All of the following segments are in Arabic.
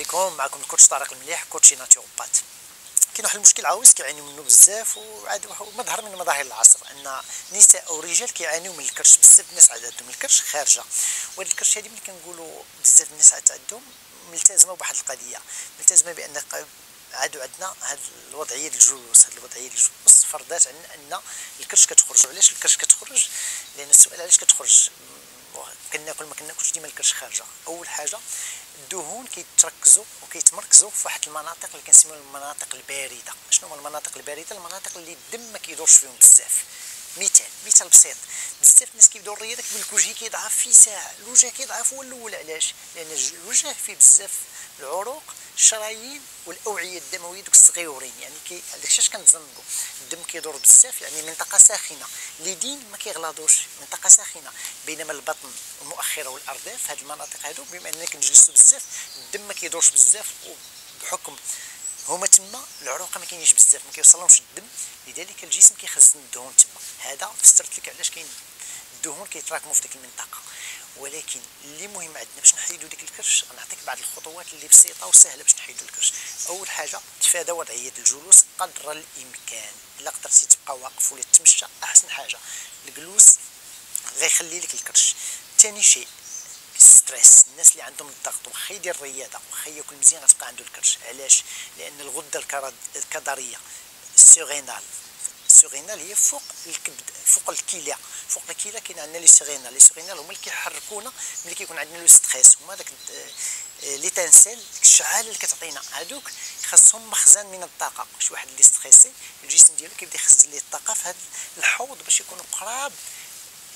اليوم معكم الكوتش طارق المليح كوتشي ناتيوبات كاين واحد المشكل عاوز كيعانيو منه بزاف وعاد مظهر من مظاهر العصر أن نساء أو رجال كيعانيو من الكرش بزاف الناس عاد عندهم الكرش خارجة. وهاد الكرش هادي ملي كنقولوا بزاف الناس عاد عندهم ملتزمة بواحد القضية ملتزمة بأن عادوا عندنا هاد الوضعية الجلوس هاد الوضعية الجلوس فرضات عندنا أن الكرش كتخرج. علاش الكرش كتخرج؟ لأن السؤال علاش كتخرج؟ كناكل ما كناكلش ديما الكرش خارجة. أول حاجة الدهون كيتركزوا وكيتمركزوا في واحد المناطق اللي كنسميو المناطق الباردة. شنو هما المناطق الباردة؟ المناطق اللي الدم ما كيدورش فيهم بزاف. مثال مثال بسيط بزاف الناس كيبداو الرياضة كيقول لك وجهي كيضعف في ساعة الوجه كيضعف هو الأول علاش؟ لأن الوجه فيه بزاف العروق الشرايين والأوعية الدموية دوك الصغيورين يعني كي داكشي اش كنتزنقوا الدم كيدور بزاف يعني منطقة ساخنة. اليدين ما كيغلاضوش منطقة ساخنة. بينما البطن المؤخره والأرداف هاد المناطق هادو بما أننا كنجلسوا بزاف الدم ما كيدورش بزاف وبحكم هما تما العروق ما كاينينش بزاف ما كيوصلهمش الدم لذلك الجسم كيخزن الدهون تما. هذا فسرت لك علاش كاين الدهون كيتراكموا في ديك المنطقة. ولكن اللي مهم عندنا باش نحيدوا ديك الكرش غنعطيك بعض الخطوات اللي بسيطة وسهلة باش نحيدوا الكرش. أول حاجة تفادى وضعيه الجلوس قدر الإمكان. إلا قدرتي تبقى واقف ولا تمشى أحسن حاجة. الجلوس غيخلي لك الكرش. ثاني شيء stress الناس اللي عندهم الضغط واخا يدير الرياضة واخا ياكل مزيان غتبقى عنده الكرش. علاش؟ لأن الغدة الكظرية les surrénales. les surrénales هي فوق الكبد فوق الكلى فوق الكلى كاين عندنا les surrénales. les surrénales هما اللي كيحركونا ملي كيكون عندنا le stress. هما داك l'étincelle ديك الشعاله اللي كتعطينا. هادوك خاصهم مخزن من الطاقة. شي واحد اللي stressé الجسم ديالو كيبدا يخزن ليه الطاقة في هذا الحوض باش يكونوا قراب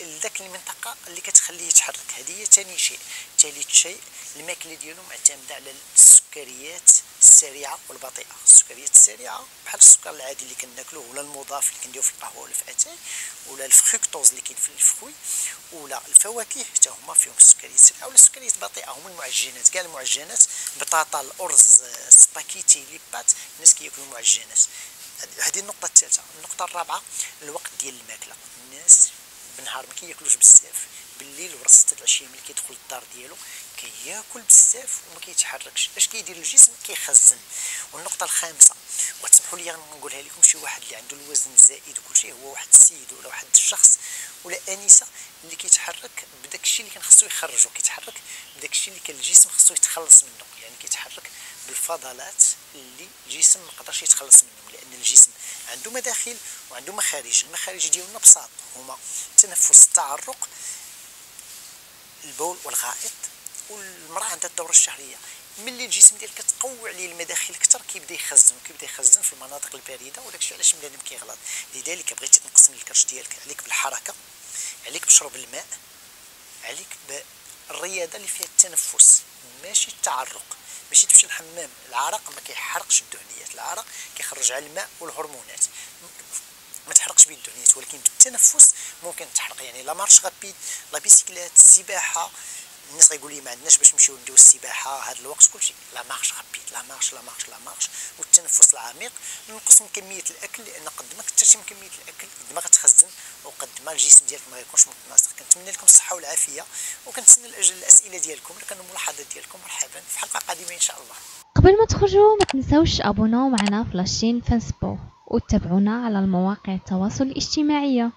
لذاك المنطقة اللي كتخليه يتحرك. هذه هي ثاني شيء. ثالث شيء الماكلة ديالو معتمدة على السكريات السريعة والبطيئة. السكريات السريعة بحال السكر العادي اللي كناكلوه ولا المضاف اللي كنديرو في القهوة ولا في أتاي ولا الفركتوز اللي كاين في الفخوي ولا الفواكه. حتى هما فيهم السكريات السريعه ولا السكريات البطيئه هما المعجنات. كاع المعجنات بطاطا الأرز سباكيتي لي بات الناس كياكلوا معجنات هذه النقطة الثالثة. النقطة الرابعة الوقت ديال الماكلة. الناس بالنهار ما كياكلوش بزاف. بالليل ورا 6 العشية ملي كيدخل للدار ديالو كياكل بزاف وما كيتحركش. اش كيدير الجسم؟ كيخزن. والنقطة الخامسة وتسمحوا لي نقولها لكم شي واحد اللي عنده الوزن زائد وكل شيء هو واحد السيد ولا واحد الشخص ولا أنسة اللي كيتحرك بداك الشيء اللي كان خصو يخرجو كيتحرك بداك الشيء اللي كان الجسم خصو يتخلص منه يعني كيتحرك بالفضلات اللي الجسم ما قدرش يتخلص منهم لأن الجسم عنده مداخل وعنده مخارج. المخارج ديالنا بساط هما التنفس التعرق البول والغائط والمرأة عندها الدورة الشهرية. ملي الجسم ديالك كتقوي عليه المداخل أكثر كيبدا يخزن كيبدا يخزن في المناطق الباردة وداك الشيء علاش بنادم كيغلط. لذلك بغيتي تنقص من الكرش ديالك عليك بالحركة عليك بشرب الماء عليك بالرياضة اللي فيها التنفس ماشي التعرق. ماشي تمشي الحمام العرق ما كيحرقش الدهنيات العرق كيخرج على الماء والهرمونات. ما تحرقش به الدهنيات ولكن بالتنفس ممكن تحرق. يعني la marche rapide la bicyclette السباحة. الناس غيقول لي ما عندناش باش نمشيو نديو السباحة هذا الوقت كلشي. la marche marche la marche la marche والتنفس العميق نقص من كمية الأكل لأن قد ما كثرتي من كمية الأكل قد ما غتخزن وقد ما الجسم ديالك ما غيكونش متناسق. كنتمنى لكم الصحة والعافية وكنتسنى الأسئلة ديالكم كانوا الملاحظات ديالكم مرحبا في حلقة قادمة إن شاء الله. قبل ما تخرجوا ما تنسوش abonnez معنا في la chaîne فانسبو وتابعونا على المواقع التواصل الاجتماعية.